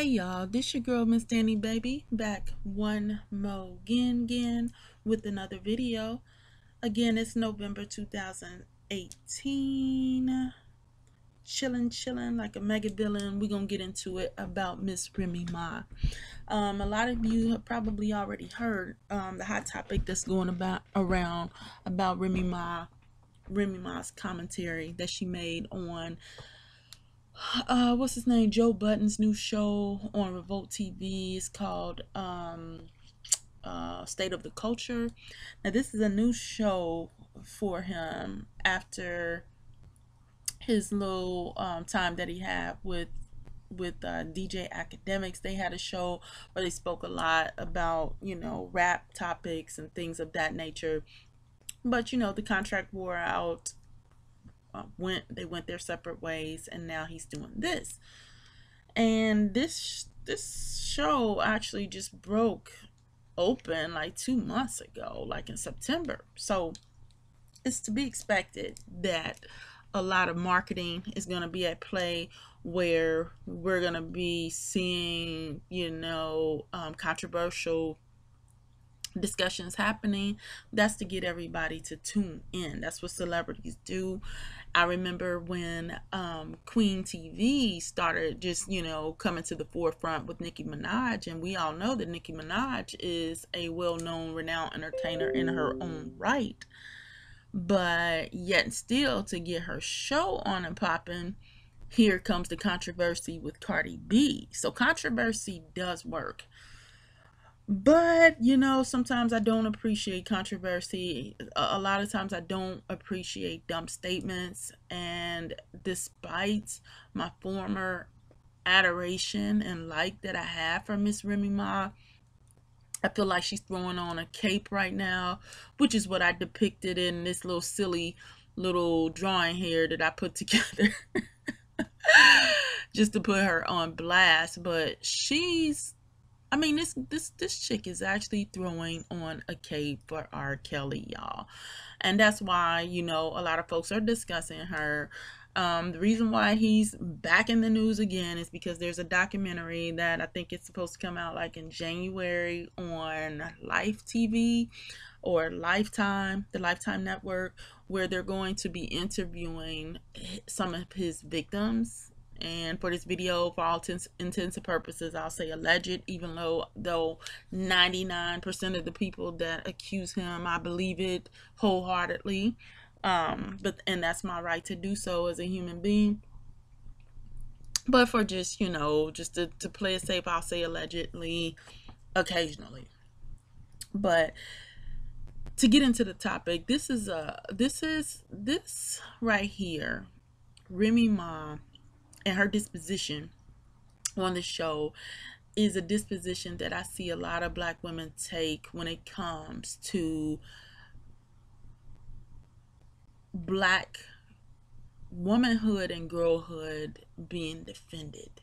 Hey y'all, this your girl Miss Dani Baby back one mo again again with another video. Again, it's November 2018. Chilling, chilling like a mega villain. We're gonna get into it about Miss Remy Ma. Um, a lot of you have probably already heard um, the hot topic that's going about around about Remy Ma, Remy Ma's commentary that she made on uh what's his name? Joe Budden's new show on revolt tv is called um uh state of the culture. Now this is a new show for him after his little um time that he had with with uh, DJ Akademiks. they had a show where they spoke a lot about you know rap topics and things of that nature. But you know the contract wore out went they went their separate ways and now he's doing this. And this this show actually just broke open like two months ago like in september. So it's to be expected that a lot of marketing is going to be at play where we're going to be seeing you know um, controversial discussions happening. That's to get everybody to tune in. That's what celebrities do i remember when um, queen tv started just you know coming to the forefront with nicki minaj and we all know that nicki minaj is a well-known renowned entertainer in her own right. But yet still to get her show on and popping here comes the controversy with cardi b. So controversy does work but you know sometimes i don't appreciate controversy. A, lot of times i don't appreciate dumb statements. And despite my former adoration and like that i have for miss remy ma i feel like she's throwing on a cape right now which is what i depicted in this little silly little drawing here that i put together just to put her on blast. But she's I mean, this this this chick is actually throwing on a cape for R. Kelly, y'all, and that's why you know a lot of folks are discussing her. Um, the reason why he's back in the news again is because there's a documentary that I think it's supposed to come out like in January on Life TV or Lifetime, the Lifetime Network, where they're going to be interviewing some of his victims and for this video for all intents, and purposes i'll say alleged even though though 99 percent of the people that accuse him i believe it wholeheartedly. Um but and that's my right to do so as a human being. But for just you know just to, to play it safe i'll say allegedly occasionally. But to get into the topic this is a this is this right here remy ma and her disposition on the show is a disposition that I see a lot of black women take when it comes to black womanhood and girlhood being defended.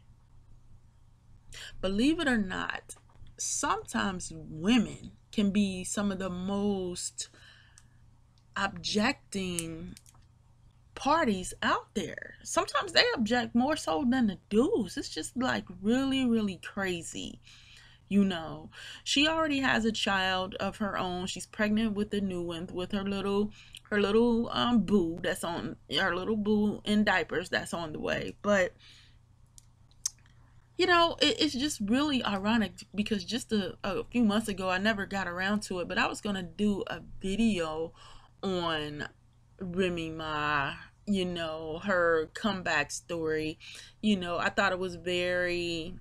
Believe it or not, sometimes women can be some of the most objecting parties out there. Sometimes they object more so than the dudes. It's just like really, really crazy. You know, she already has a child of her own. She's pregnant with a new one with her little her little um boo that's on her little boo in diapers that's on the way. But you know, it, it's just really ironic because just a, a few months ago I never got around to it, but I was gonna do a video on Remy Ma, you know, her comeback story. You know, I thought it was very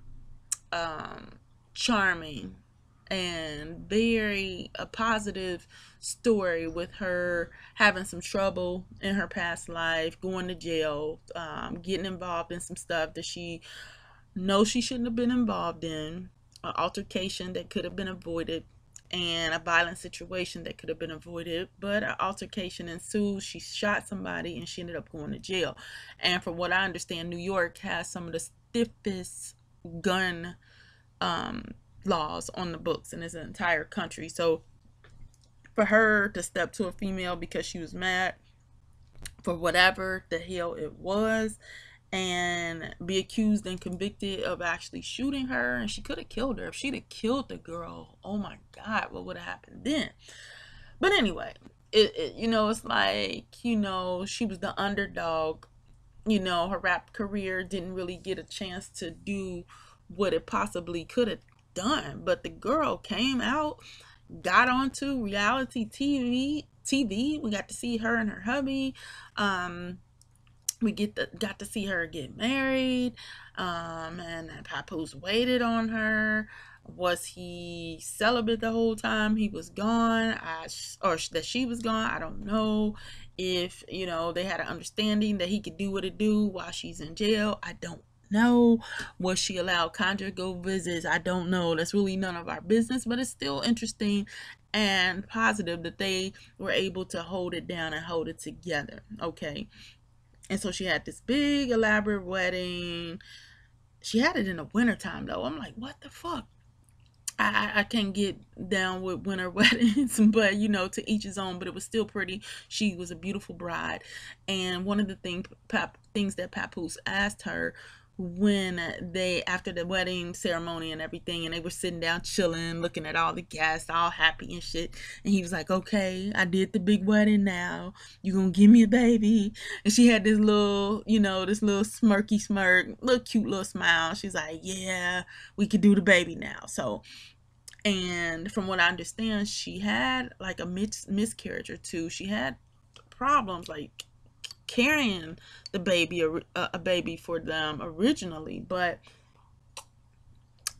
um, charming and very a positive story with her having some trouble in her past life, going to jail, um, getting involved in some stuff that she knows she shouldn't have been involved in, an altercation that could have been avoided and a violent situation that could have been avoided. But an altercation ensued. She shot somebody and she ended up going to jail. And from what I understand, New York has some of the stiffest gun um, laws on the books in this entire country. So for her to step to a female because she was mad for whatever the hell it was and be accused and convicted of actually shooting her and she could have killed her. If she'd have killed the girl oh my god what would have happened then? But anyway it, it, you know it's like you know she was the underdog. You know her rap career didn't really get a chance to do what it possibly could have done. But the girl came out got onto reality tv tv we got to see her and her hubby. Um we get the got to see her get married um and papoose waited on her. Was he celibate the whole time he was gone? I, or that she was gone? I don't know. If you know they had an understanding that he could do what it do while she's in jail i don't know. Was she allowed conjugal visits i don't know. That's really none of our business but it's still interesting and positive that they were able to hold it down and hold it together. Okay and so she had this big elaborate wedding she had it in the wintertime though i'm like what the fuck I, I can't get down with winter weddings, but you know, to each his own. But it was still pretty. She was a beautiful bride, and one of the thing, pap, things that Papoose asked her when they after the wedding ceremony and everything and they were sitting down chilling looking at all the guests all happy and shit and he was like okay i did the big wedding now. You gonna give me a baby? And she had this little you know this little smirky smirk little cute little smile. She's like yeah we could do the baby now. So and from what i understand she had like a mis- miscarriage or two. She had problems like carrying the baby a, a baby for them originally but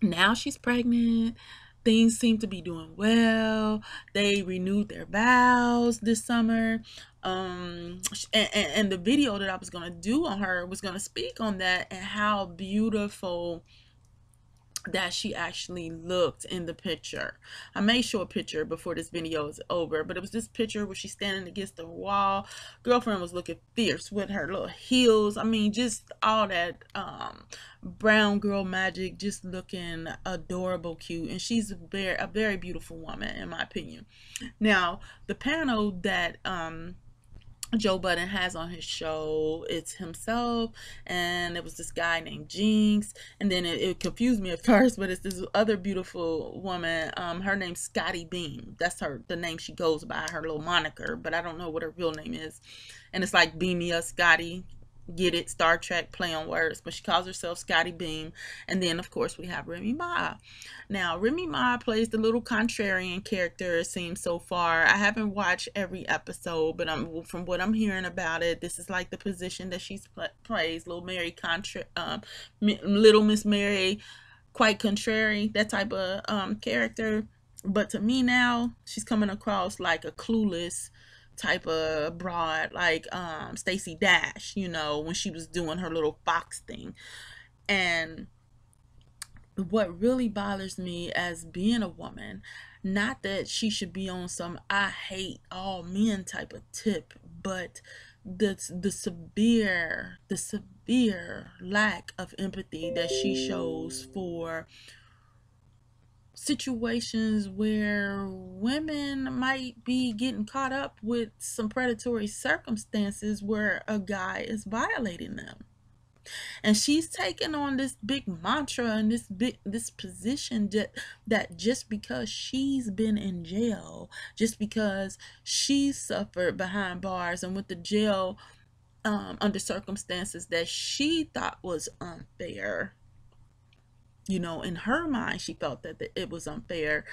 now she's pregnant. Things seem to be doing well. They renewed their vows this summer. Um and, and the video that i was going to do on her was going to speak on that and how beautiful that she actually looked in the picture. I may show a picture before this video is over, but it was this picture where she's standing against the wall. Girlfriend was looking fierce with her little heels. I mean, just all that um, brown girl magic, just looking adorable, cute. And she's a very, a very beautiful woman, in my opinion. Now, the panel that um, Joe Budden has on his show. It's himself, and it was this guy named Jinx, and then it, it, confused me at first, but it's this other beautiful woman. Um, her name's Scottie Beam. That's her the name she goes by, her little moniker, but I don't know what her real name is. And it's like Beam Me Up Scotty get it Star Trek play on words, but she calls herself Scottie Beam. And then, of course, we have Remy Ma. Now, Remy Ma plays the little contrarian character, it seems so far. I haven't watched every episode, but I'm from what I'm hearing about it, this is like the position that she plays, Little Mary Contra, um, Little Miss Mary, quite contrary, that type of um, character. But to me now, she's coming across like a clueless type of broad like um Stacey Dash, you know, when she was doing her little fox thing. And what really bothers me as being a woman, not that she should be on some I hate all men type of tip, but the the severe the severe lack of empathy that she shows for situations where women might be getting caught up with some predatory circumstances where a guy is violating them. And she's taken on this big mantra and this big this position that that just because she's been in jail just because she's suffered behind bars and with the jail um, under circumstances that she thought was unfair you know, in her mind, she felt that it was unfair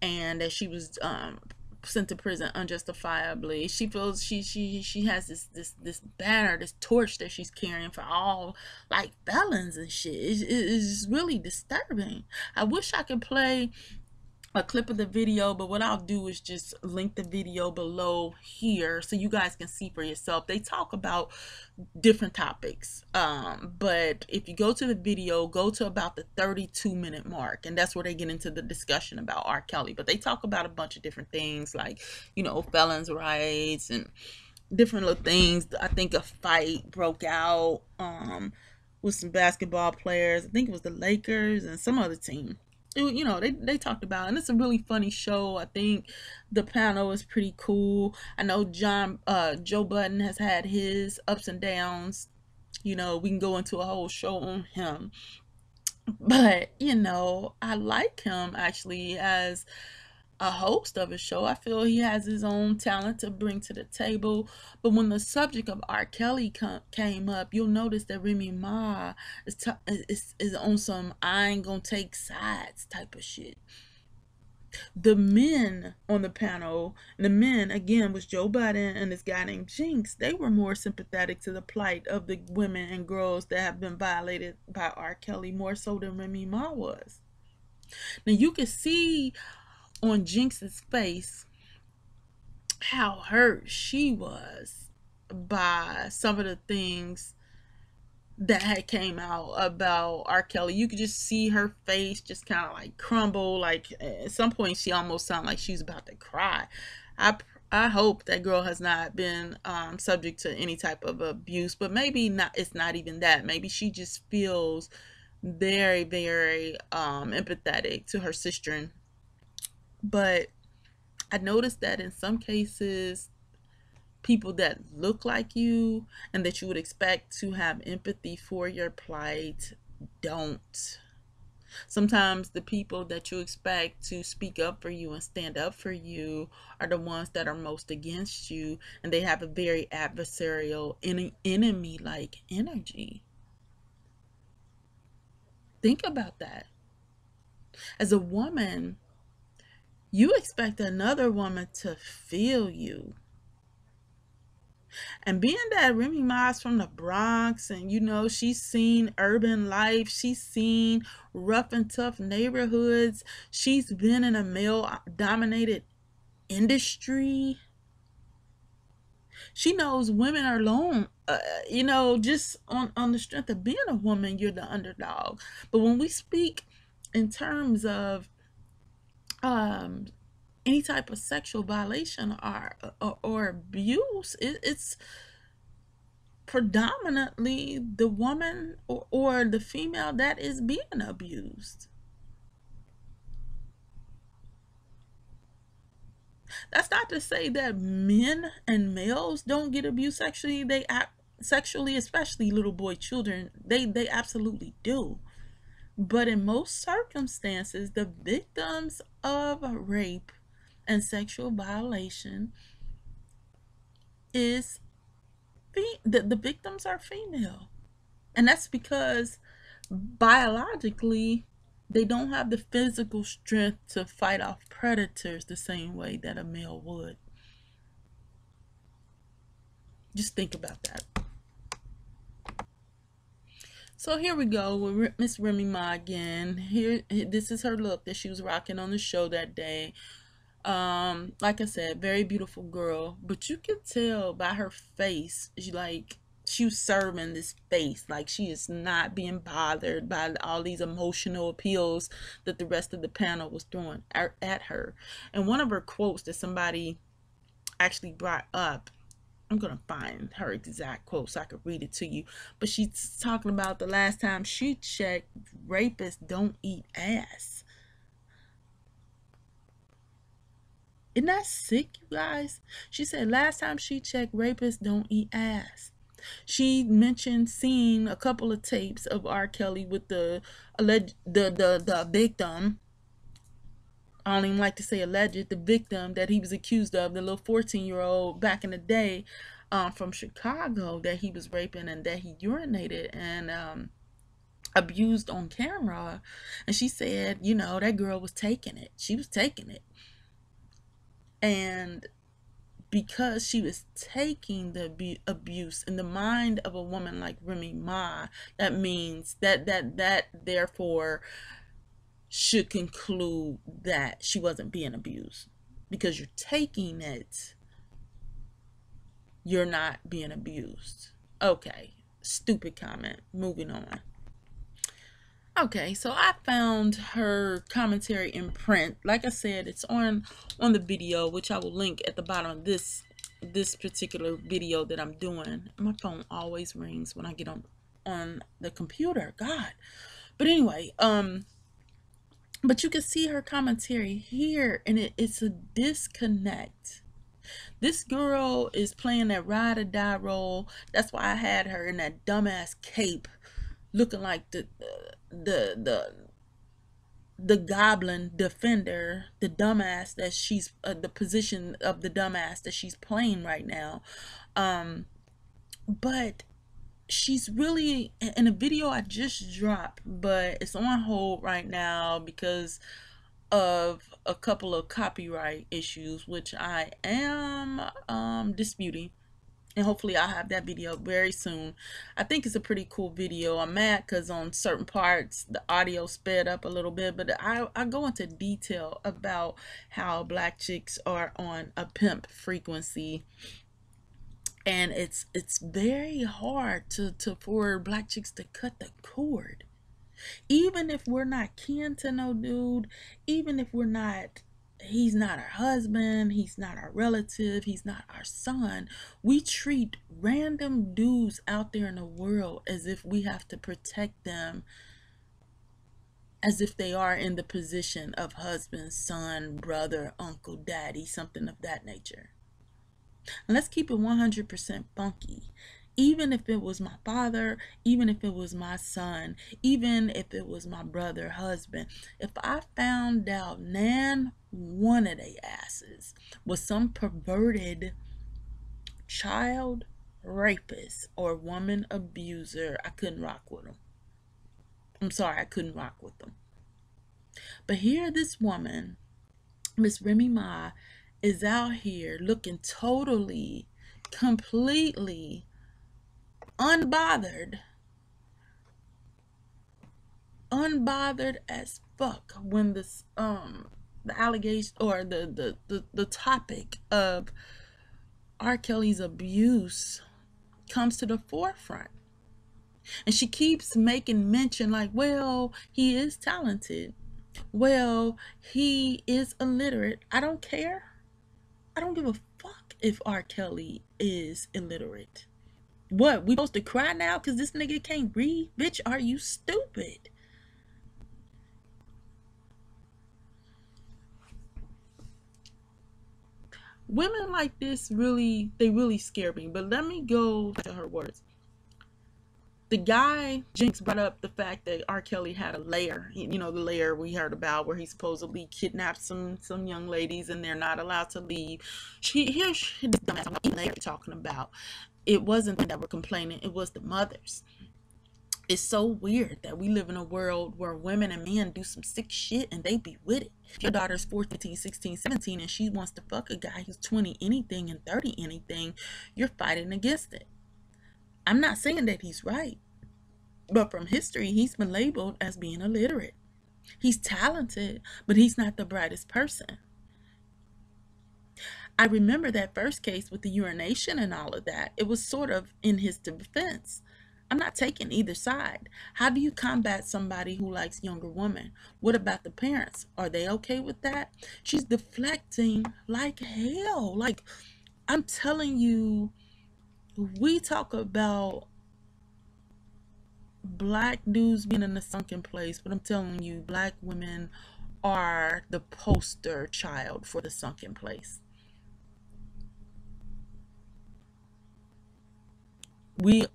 and that she was um, sent to prison unjustifiably. She feels she she she has this this this banner, this torch that she's carrying for all like felons and shit. It's, it's really disturbing. I wish I could play a clip of the video but what I'll do is just link the video below here so you guys can see for yourself. They talk about different topics um, but if you go to the video go to about the 32 minute mark and that's where they get into the discussion about R. Kelly. But they talk about a bunch of different things like you know felons rights and different little things. I think a fight broke out um, with some basketball players. I think it was the Lakers and some other team it, you know they, they talked about and it's a really funny show. I think the panel is pretty cool. I know john uh joe budden has had his ups and downs. You know, we can go into a whole show on him. But, you know, I like him actually as a host of a show. I feel he has his own talent to bring to the table. But when the subject of R. Kelly came up, you'll notice that Remy Ma is, is, is on some I ain't gonna take sides type of shit the men on the panel, the men again was Joe Budden and this guy named Jinx. They were more sympathetic to the plight of the women and girls that have been violated by R. Kelly more so than Remy Ma was. Now you can see on Jinx's face how hurt she was by some of the things that had came out about R. Kelly, you could just see her face just kind of like crumble. Like at some point, she almost sounded like she's about to cry. I I hope that girl has not been um, subject to any type of abuse, but maybe not. It's not even that. Maybe she just feels very very um, empathetic to her sister. But I noticed that in some cases people that look like you and that you would expect to have empathy for your plight don't. Sometimes the people that you expect to speak up for you and stand up for you are the ones that are most against you, and they have a very adversarial, enemy like energy. Think about that. As a woman, you expect another woman to feel you and being that Remy Ma's from the Bronx and you know she's seen urban life, she's seen rough and tough neighborhoods, she's been in a male dominated industry. She knows women are alone, uh, you know, just on, on the strength of being a woman, you're the underdog. But when we speak in terms of um, any type of sexual violation or or, or abuse it, it's predominantly the woman or, or the female that is being abused. That's not to say that men and males don't get abused sexually. They act sexually especially little boy children. They they absolutely do but in most circumstances the victims of rape and sexual violation is the, the victims are female. And that's because biologically they don't have the physical strength to fight off predators the same way that a male would. Just think about that. So here we go with Miss Remy Ma again. Here, this is her look that she was rocking on the show that day. Um like i said very beautiful girl but you can tell by her face she like she was serving this face. Like she is not being bothered by all these emotional appeals that the rest of the panel was throwing at her. And one of her quotes that somebody actually brought up I'm gonna find her exact quote so I could read it to you. But she's talking about the last time she checked, rapists don't eat ass. Isn't that sick, you guys? She said last time she checked, rapists don't eat ass. She mentioned seeing a couple of tapes of R. Kelly with the alleged the the the victim. I don't even like to say alleged, the victim that he was accused of, the little 14 year old back in the day um, from Chicago that he was raping and that he urinated and um, abused on camera. And she said, you know, that girl was taking it. She was taking it. And because she was taking the abuse in the mind of a woman like Remy Ma, that means that that that therefore should conclude that she wasn't being abused because you're taking it you're not being abused okay stupid comment moving on Okay, so I found her commentary in print. Like I said, it's on on the video, which I will link at the bottom of this this particular video that I'm doing. My phone always rings when I get on on the computer. God. But anyway, um but you can see her commentary here and it, it's a disconnect This girl is playing that ride or die role. That's why I had her in that dumbass cape, looking like the the the the goblin defender, the dumbass that she's uh, the position of the dumbass that she's playing right now. Um, but she's really in a video I just dropped, but it's on hold right now because of a couple of copyright issues, which I am um, disputing. And hopefully I'll have that video very soon. I think it's a pretty cool video. I'm mad because on certain parts the audio sped up a little bit, but I, I go into detail about how black chicks are on a pimp frequency and it's it's very hard to to for black chicks to cut the cord. Even if we're not kin to no dude even if we're not he's not our husband he's not our relative he's not our son we treat random dudes out there in the world as if we have to protect them as if they are in the position of husband son brother uncle daddy something of that nature and let's keep it 100% funky. Even if it was my father, even if it was my son, even if it was my brother, husband, if I found out nan one of they asses was some perverted child rapist or woman abuser, I couldn't rock with them. I'm sorry, I couldn't rock with them. But here, this woman, Miss Remy Ma, is out here looking totally, completely unbothered. Unbothered as fuck when this um the allegation or the the the, the topic of R. Kelly's abuse comes to the forefront. And she keeps making mention like, well, he is talented. Well, he is illiterate. I don't care. I don't give a fuck if R. Kelly is illiterate. What? We supposed to cry now because this nigga can't read? Bitch, are you stupid? Women like this really, they really scare me. But let me go to her words the guy Jinx brought up the fact that R. Kelly had a lair, you know, the lair we heard about where he supposedly kidnapped some some young ladies and they're not allowed to leave. She the dumbass lair talking about. It wasn't that were complaining; it was the mothers. It's so weird that we live in a world where women and men do some sick shit and they be with it. Your daughter's 14, 16, 17 and she wants to fuck a guy who's 20 anything and 30 anything. You're fighting against it. I'm not saying that he's right, but from history, he's been labeled as being illiterate. He's talented, but he's not the brightest person. I remember that first case with the urination and all of that. It was sort of in his defense. I'm not taking either side. How do you combat somebody who likes younger women? What about the parents? Are they okay with that? She's deflecting like hell. Like, I'm telling you, we talk about black dudes being in a sunken place, but I'm telling you, black women are the poster child for the sunken place. We,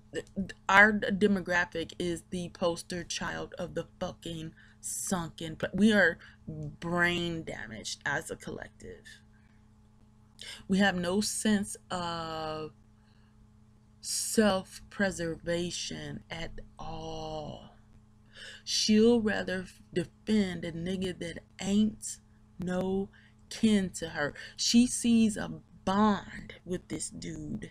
our demographic is the poster child of the fucking sunken. We are brain damaged as a collective. We have no sense of self preservation at all. She'll rather defend a nigga that ain't no kin to her. She sees a bond with this dude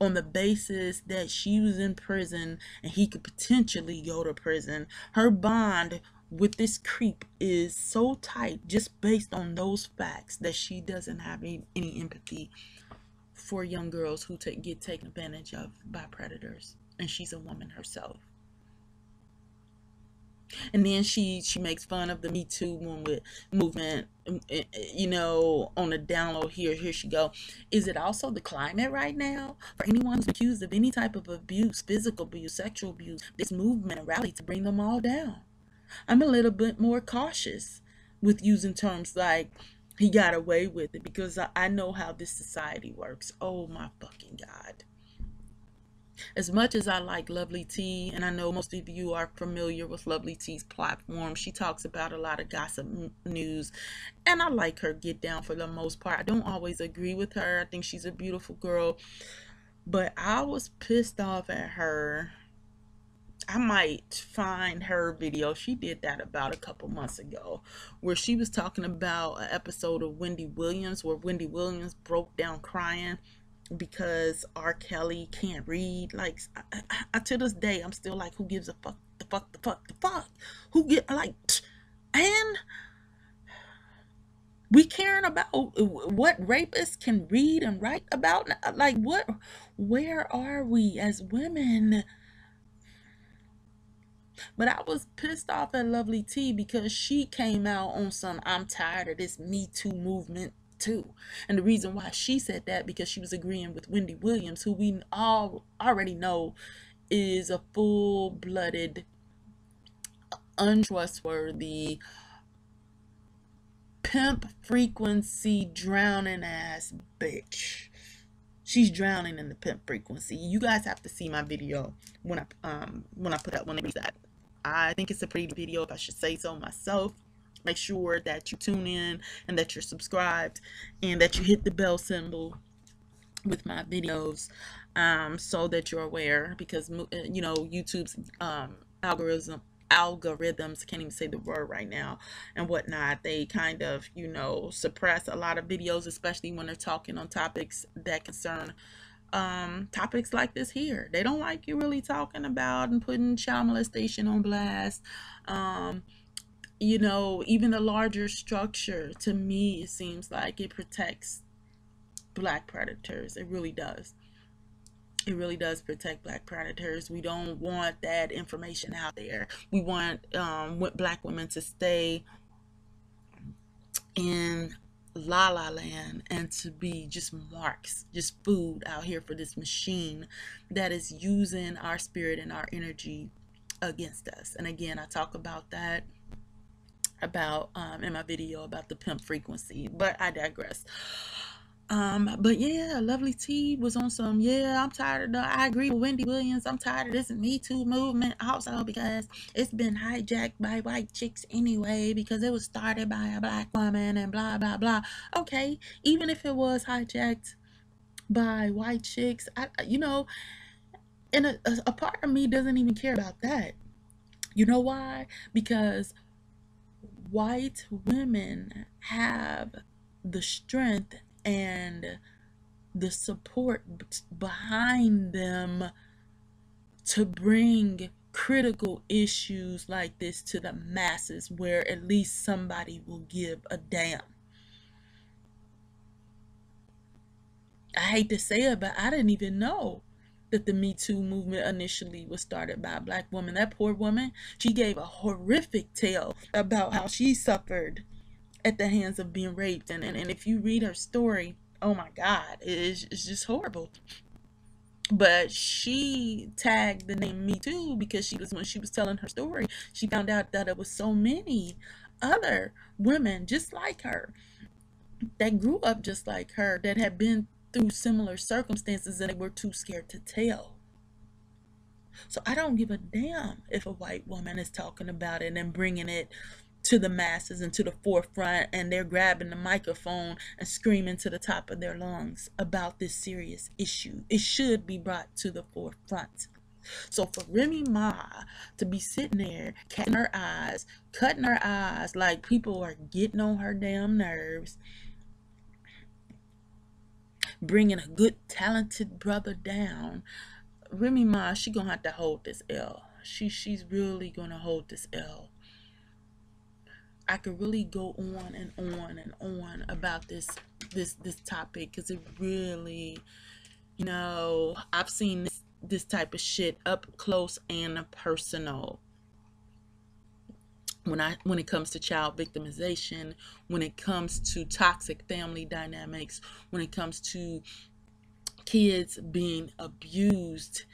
on the basis that she was in prison and he could potentially go to prison. Her bond with this creep is so tight just based on those facts that she doesn't have any, any empathy for young girls who get taken advantage of by predators and she's a woman herself. And then she she makes fun of the me too movement movement you know on the download here here she go. Is it also the climate right now? For anyone who's accused of any type of abuse physical abuse sexual abuse this movement and rally to bring them all down. I'm a little bit more cautious with using terms like he got away with it because I know how this society works. Oh my fucking God. As much as I like Lovely T, and I know most of you are familiar with Lovely T's platform, she talks about a lot of gossip news, and I like her get down for the most part. I don't always agree with her. I think she's a beautiful girl, but I was pissed off at her I might find her video. She did that about a couple months ago where she was talking about an episode of Wendy Williams where Wendy Williams broke down crying because R. Kelly can't read. Like, I, I, to this day, I'm still like, who gives a fuck? The fuck, the fuck, the fuck? Who get, like, and we caring about what rapists can read and write about? Like, what, where are we as women? But I was pissed off at Lovely T because she came out on some I'm tired of this Me Too movement too. And the reason why she said that because she was agreeing with Wendy Williams, who we all already know is a full-blooded untrustworthy pimp frequency drowning ass bitch. She's drowning in the pimp frequency. You guys have to see my video when I um when I put out when I that. I think it's a pretty video if I should say so myself. Make sure that you tune in and that you're subscribed and that you hit the bell symbol with my videos um, so that you're aware because uh, you know YouTube's um, algorithm algorithms can't even say the word right now and whatnot they kind of you know suppress a lot of videos especially when they're talking on topics that concern um, topics like this here. They don't like you really talking about and putting child molestation on blast. Um, you know, even the larger structure, to me, it seems like it protects black predators. It really does. It really does protect black predators. We don't want that information out there. We want um, black women to stay in la la land and to be just marks, just food out here for this machine that is using our spirit and our energy against us. And again, I talk about that about um, in my video about the pimp frequency, but I digress. Um, but yeah, Lovely T was on some, yeah, I'm tired of the, I agree with Wendy Williams. I'm tired of this Me Too movement also because it's been hijacked by white chicks anyway because it was started by a black woman and blah, blah, blah. Okay, even if it was hijacked by white chicks, I, you know, and a, a part of me doesn't even care about that. You know why? Because white women have the strength and the support behind them to bring critical issues like this to the masses where at least somebody will give a damn. I hate to say it, but I didn't even know that the Me Too movement initially was started by a black woman. That poor woman, she gave a horrific tale about how she suffered at the hands of being raped. And, and, and if you read her story, oh my God, it's, it's just horrible. But she tagged the name Me Too because she was, when she was telling her story, she found out that it was so many other women just like her that grew up just like her that had been through similar circumstances and they were too scared to tell. So I don't give a damn if a white woman is talking about it and bringing it to the masses and to the forefront and they're grabbing the microphone and screaming to the top of their lungs about this serious issue. It should be brought to the forefront. So for Remy Ma to be sitting there, cutting her eyes, cutting her eyes like people are getting on her damn nerves, bringing a good, talented brother down, Remy Ma, she gonna have to hold this L. She she's really gonna hold this L. I could really go on and on and on about this this this topic because it really, you know, I've seen this this type of shit up close and personal. When I when it comes to child victimization, when it comes to toxic family dynamics, when it comes to kids being abused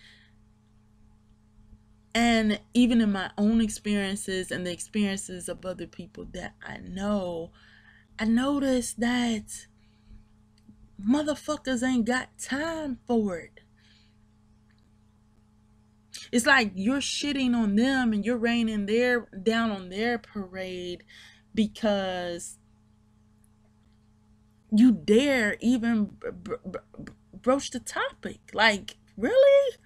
and even in my own experiences and the experiences of other people that I know, I noticed that motherfuckers ain't got time for it. It's like you're shitting on them and you're raining their down on their parade because you dare even br- br- broach the topic. Like, really?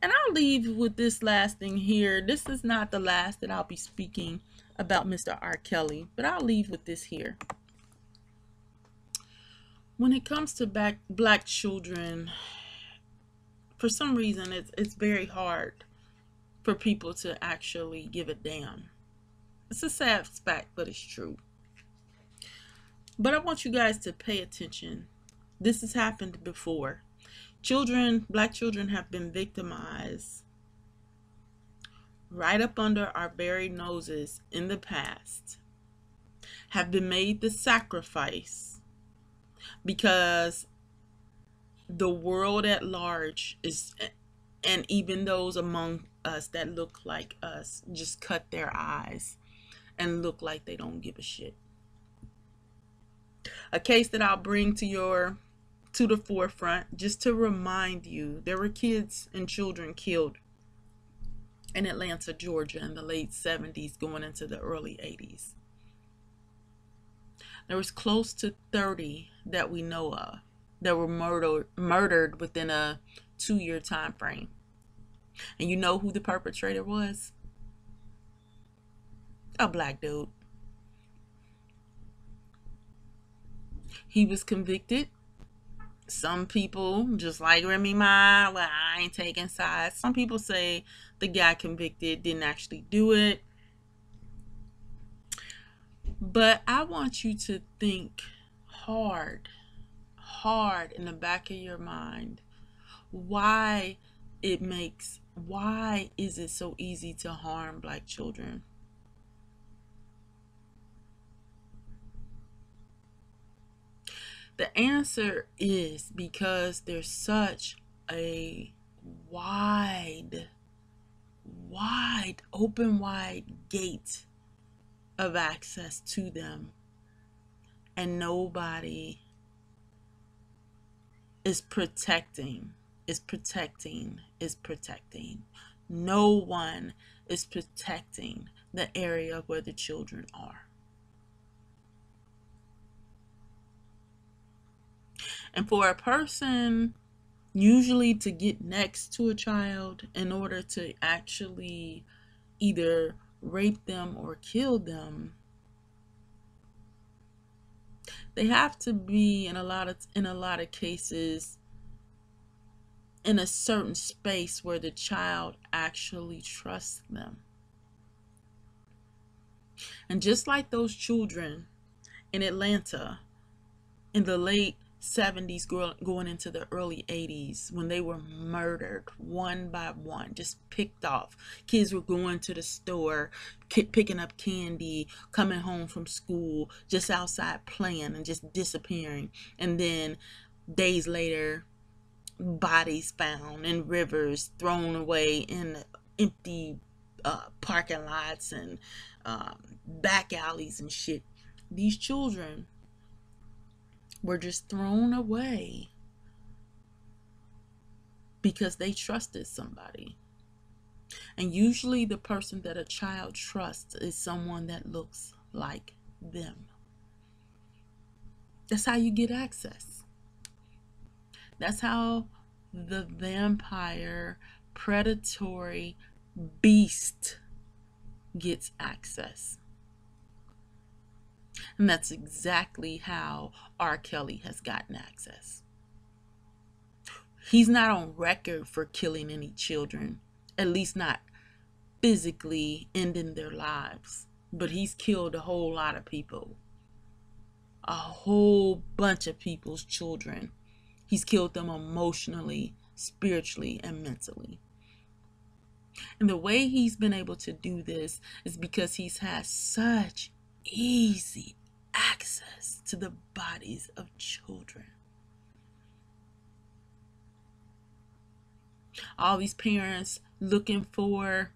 And I'll leave with this last thing here. This is not the last that I'll be speaking about Mr. R. Kelly, but I'll leave with this here. When it comes to back, black children, for some reason, it's, it's very hard for people to actually give a damn. It's a sad fact, but it's true. But I want you guys to pay attention. This has happened before. Children, black children have been victimized right up under our very noses in the past, have been made the sacrifice because the world at large is, and even those among us that look like us, just cut their eyes and look like they don't give a shit. A case that I'll bring to your to the forefront just to remind you there were kids and children killed in Atlanta, Georgia in the late 70s going into the early 80s. There was close to 30 that we know of that were murdered murdered within a 2-year time frame. And you know who the perpetrator was? A black dude. He was convicted some people, just like Remy Ma, well, I ain't taking sides. Some people say the guy convicted didn't actually do it. But I want you to think hard, hard in the back of your mind why it makes, why is it so easy to harm black children? The answer is because there's such a wide, wide, open wide gate of access to them. And nobody is protecting, is protecting, is protecting. No one is protecting the area where the children are. And for a person, usually to get next to a child in order to actually either rape them or kill them, they have to be in a lot of in a lot of cases in a certain space where the child actually trusts them. And just like those children in Atlanta in the late 70s going into the early 80s when they were murdered one by one just picked off. Kids were going to the store picking up candy coming home from school just outside playing and just disappearing. And then days later bodies found in rivers thrown away in empty uh, parking lots and um, back alleys and shit. These children were just thrown away because they trusted somebody. And usually, the person that a child trusts is someone that looks like them. That's how you get access. That's how the vampire, predatory beast gets access. And that's exactly how R. Kelly has gotten access. He's not on record for killing any children, at least not physically ending their lives, but he's killed a whole lot of people. A whole bunch of people's children. He's killed them emotionally, spiritually, and mentally. And the way he's been able to do this is because he's had such easy access to the bodies of children. All these parents looking for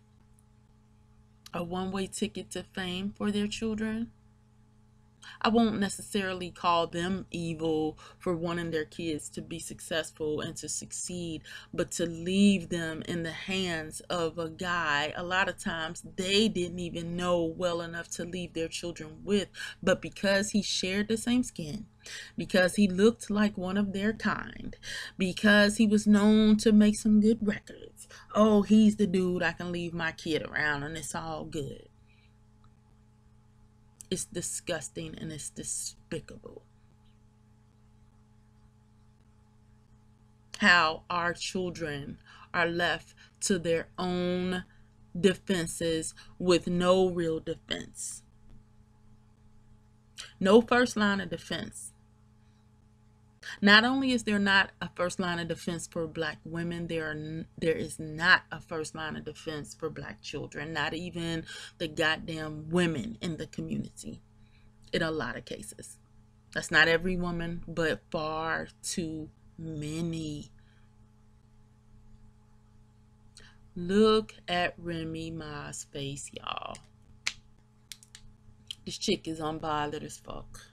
a one way ticket to fame for their children. I won't necessarily call them evil for wanting their kids to be successful and to succeed, but to leave them in the hands of a guy, a lot of times they didn't even know well enough to leave their children with, but because he shared the same skin, because he looked like one of their kind, because he was known to make some good records. Oh, he's the dude I can leave my kid around and it's all good. It's disgusting and it's despicable. How our children are left to their own defenses with no real defense. No first line of defense. Not only is there not a first line of defense for black women, there are there is not a first line of defense for black children, not even the goddamn women in the community in a lot of cases. That's not every woman, but far too many. Look at Remy Ma's face, y'all. This chick is unbothered as fuck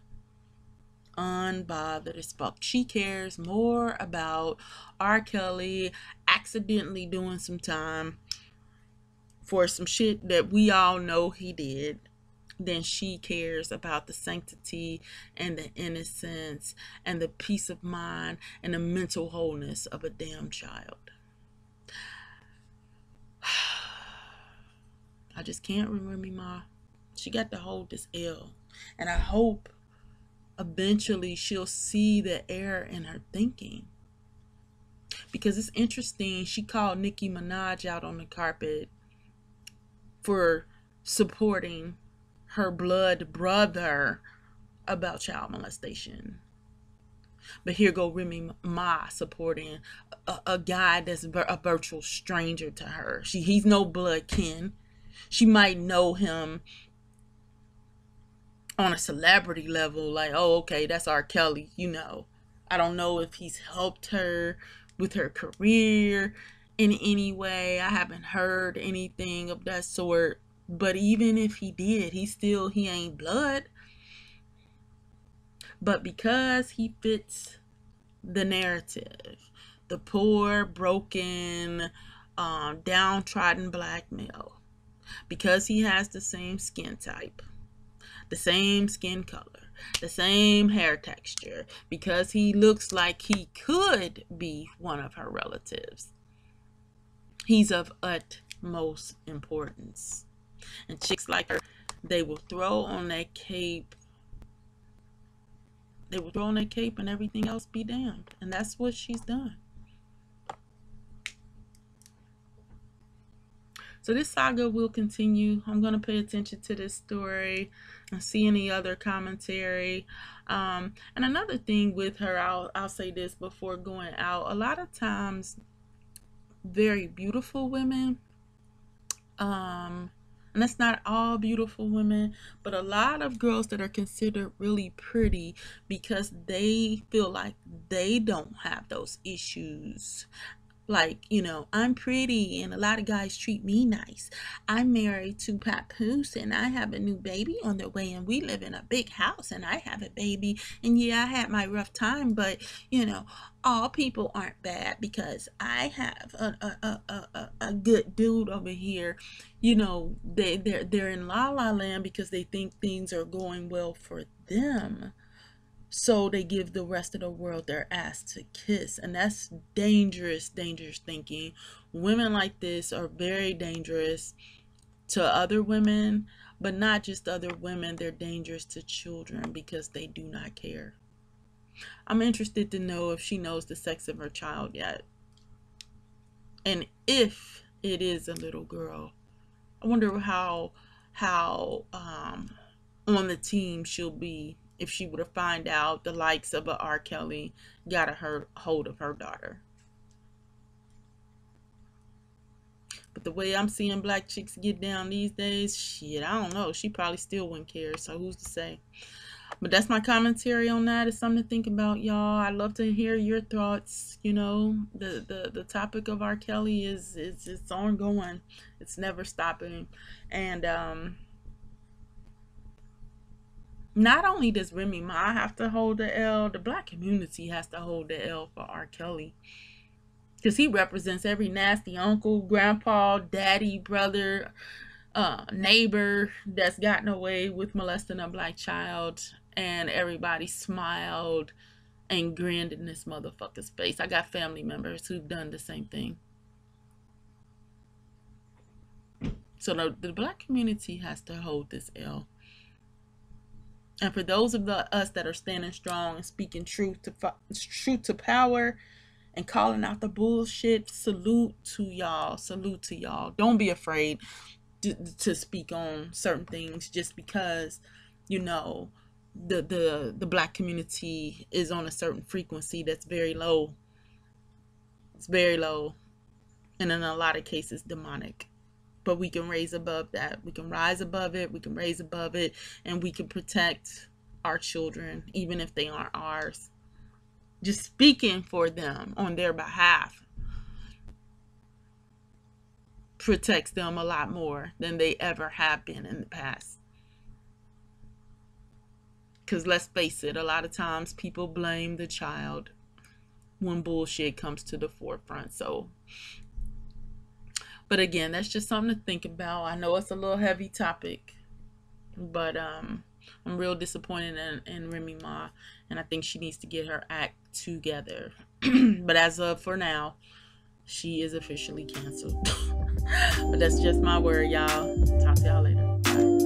unbothered as fuck. She cares more about R. Kelly accidentally doing some time for some shit that we all know he did than she cares about the sanctity and the innocence and the peace of mind and the mental wholeness of a damn child. I just can't remember me, ma. She got to hold this L. And I hope eventually she'll see the error in her thinking. Because it's interesting, she called Nicki Minaj out on the carpet for supporting her blood brother about child molestation. But here go Remy Ma supporting a, a guy that's a virtual stranger to her. She he's no blood kin. She might know him on a celebrity level, like, oh, okay, that's R. Kelly, you know. I don't know if he's helped her with her career in any way. I haven't heard anything of that sort. But even if he did, he still he ain't blood. But because he fits the narrative, the poor, broken, um, downtrodden black male, because he has the same skin type, the same skin color, the same hair texture, because he looks like he could be one of her relatives. He's of utmost importance. And chicks like her, they will throw on that cape. They will throw on that cape and everything else be damned. And that's what she's done. So this saga will continue. I'm going to pay attention to this story and see any other commentary. Um, and another thing with her, I'll, I'll say this before going out. A lot of times, very beautiful women, um, and that's not all beautiful women, but a lot of girls that are considered really pretty because they feel like they don't have those issues like, you know, I'm pretty and a lot of guys treat me nice. I'm married to Papoose and I have a new baby on the way and we live in a big house and I have a baby. And yeah, I had my rough time, but you know, all people aren't bad because I have a, a, a, a, a good dude over here. You know, they, they're, they're in la la land because they think things are going well for them so they give the rest of the world their ass to kiss and that's dangerous dangerous thinking. Women like this are very dangerous to other women but not just other women they're dangerous to children because they do not care. I'm interested to know if she knows the sex of her child yet. And if it is a little girl i wonder how how um on the team she'll be if she were to find out the likes of a R. Kelly got a her, hold of her daughter. But the way I'm seeing black chicks get down these days, shit, I don't know. She probably still wouldn't care, so who's to say? but that's my commentary on that. It's something to think about, y'all. I'd love to hear your thoughts. You know, the the the topic of R. Kelly is is it's ongoing. It's never stopping, and um. Not only does Remy Ma have to hold the L, the black community has to hold the L for R. Kelly. Because he represents every nasty uncle, grandpa, daddy, brother, uh, neighbor that's gotten away with molesting a black child and everybody smiled and grinned in this motherfucker's face. I got family members who've done the same thing. So the, the black community has to hold this L. And for those of the, us that are standing strong and speaking truth to truth to power and calling out the bullshit, salute to y'all. Salute to y'all. Don't be afraid to, to speak on certain things just because you know the the the black community is on a certain frequency that's very low it's very low and in a lot of cases demonic but we can raise above that we can rise above it we can raise above it and we can protect our children even if they aren't ours just speaking for them on their behalf protects them a lot more than they ever have been in the past. Because let's face it, a lot of times people blame the child when bullshit comes to the forefront. So, but again, that's just something to think about. I know it's a little heavy topic, but um, I'm real disappointed in, in Remy Ma, and I think she needs to get her act together. but as of for now, she is officially canceled. but that's just my word, y'all. Talk to y'all later. Bye.